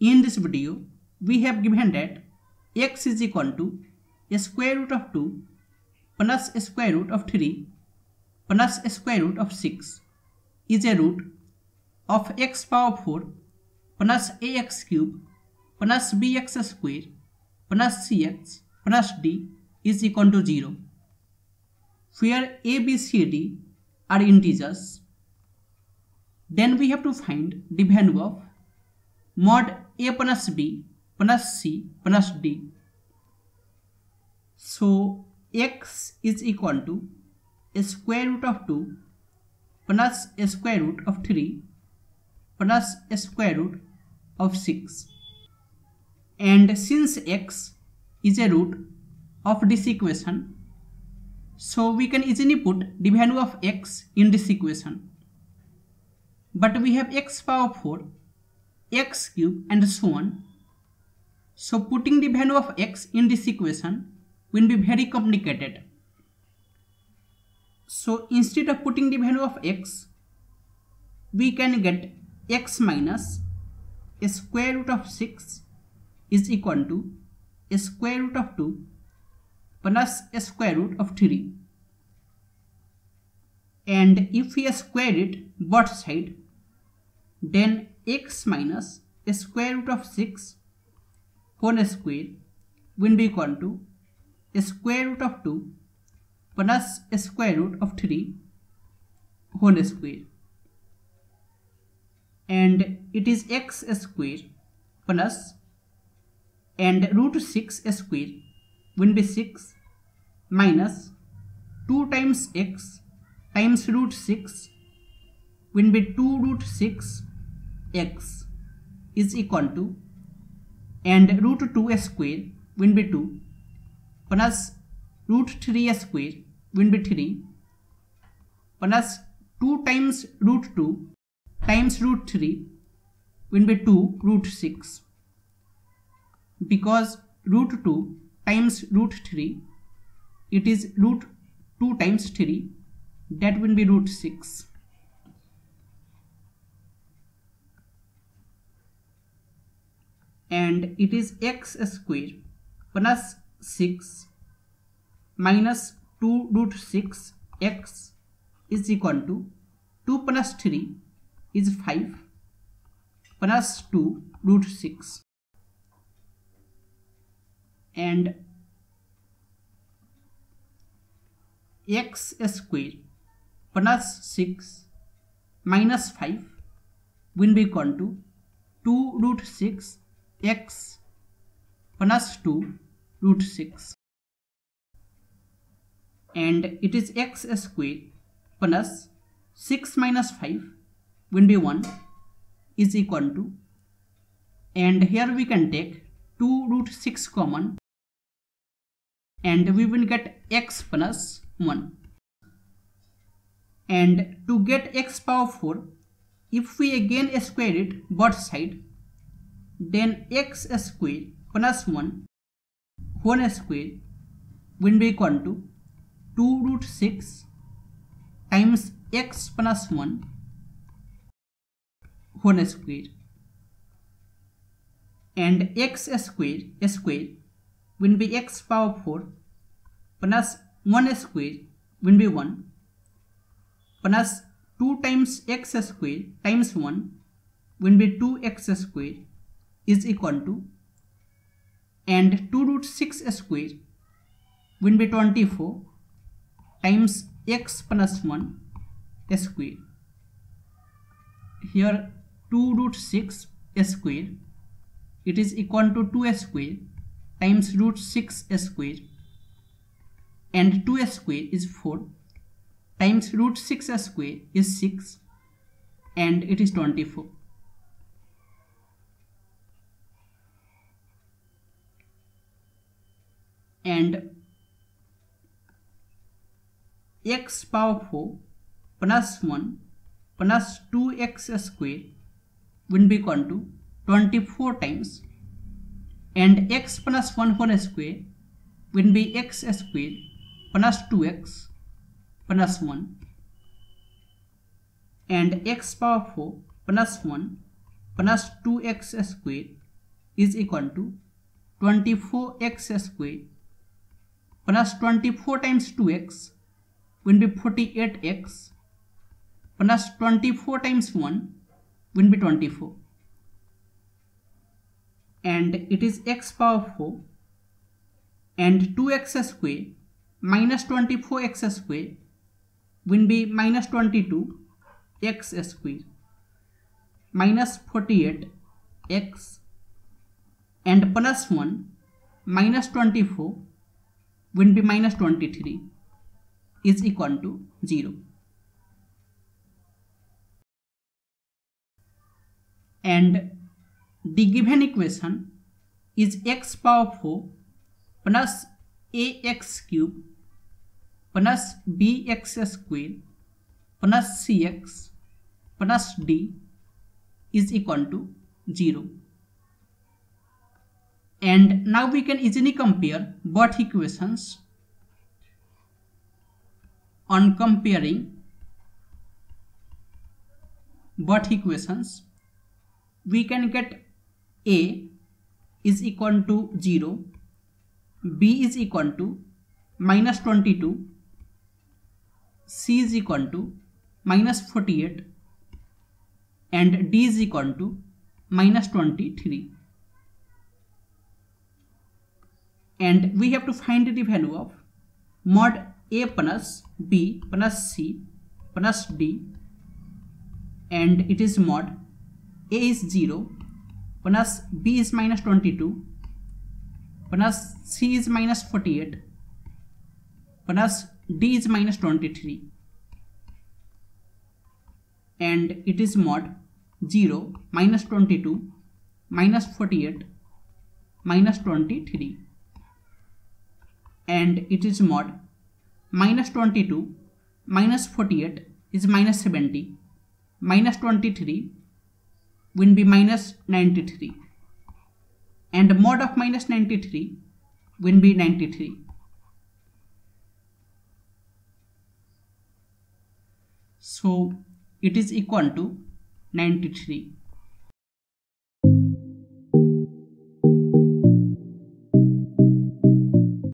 In this video, we have given that x is equal to a square root of 2 plus a square root of 3 plus a square root of 6 is a root of x power 4 plus ax cube plus bx square plus cx plus d is equal to 0 where a, b, c, d are integers then we have to find the value of mod a plus b plus c plus d. So x is equal to a square root of 2 plus a square root of 3 plus a square root of 6 and since x is a root of this equation so we can easily put the value of x in this equation. But we have x power 4 x cube and so on. So putting the value of x in this equation will be very complicated. So instead of putting the value of x we can get x minus a square root of 6 is equal to a square root of 2 plus a square root of 3 and if we square it both side then x minus a square root of 6 whole square will be equal to a square root of 2 plus a square root of 3 whole square. And it is x square plus and root 6 square will be 6 minus 2 times x times root 6 will be 2 root 6 x is equal to and root 2 square will be 2 plus root 3 square will be 3 plus 2 times root 2 times root 3 will be 2 root 6 because root 2 times root 3 it is root 2 times 3 that will be root 6 and it is x square plus 6 minus 2 root 6 x is equal to 2 plus 3 is 5 plus 2 root 6 and x square plus 6 minus 5 will be equal to 2 root 6 x plus 2 root 6 and it is x square plus 6 minus 5 will be 1 is equal to. And here we can take 2 root 6 common. And we will get x plus 1 and to get x power 4 if we again square it both side then x square plus 1 whole square will be equal to 2 root 6 times x plus 1 whole square. And x square square will be x power 4 plus 1 square will be 1 plus 2 times x square times 1 will be 2x square is equal to and 2 root 6 square will be 24 times x plus 1 square. Here 2 root 6 square it is equal to 2 square times root 6 square and 2 square is 4 times root 6 square is 6 and it is 24. And x power 4 plus 1 plus 2x square will be equal to 24 times and x plus 1 whole square will be x square plus 2x plus 1 and x power 4 plus 1 plus 2x square is equal to 24x square plus 24 times 2x will be 48x plus 24 times 1 will be 24 and it is x power 4 and 2x square minus 24x square will be minus 22 x square minus 48 x and plus 1 minus 24 will be minus 23 is equal to 0 and the given equation is x power 4 plus ax cube plus bx square plus cx plus d is equal to 0 and now we can easily compare both equations on comparing both equations. We can get a is equal to 0 b is equal to minus 22 c is equal to minus 48 and d is equal to minus 23 and we have to find the value of mod a plus b plus c plus d. And it is mod a is 0 plus b is minus 22 plus c is minus 48 plus d is minus 23 and it is mod 0 minus 22 minus 48 minus 23 and it is mod minus 22 minus 48 is minus 70 minus 23 will be minus 93 and mod of minus 93 will be 93 so it is equal to 93